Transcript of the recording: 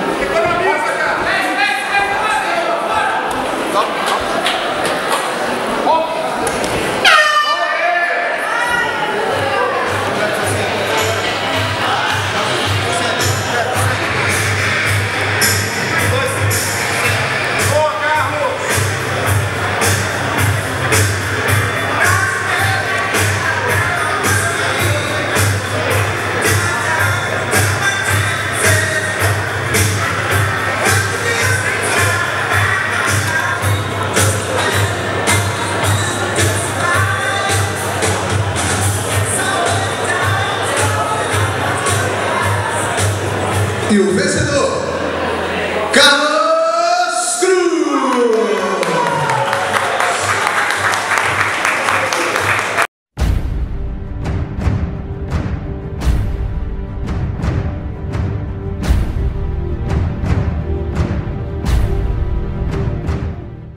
Economiza, 때도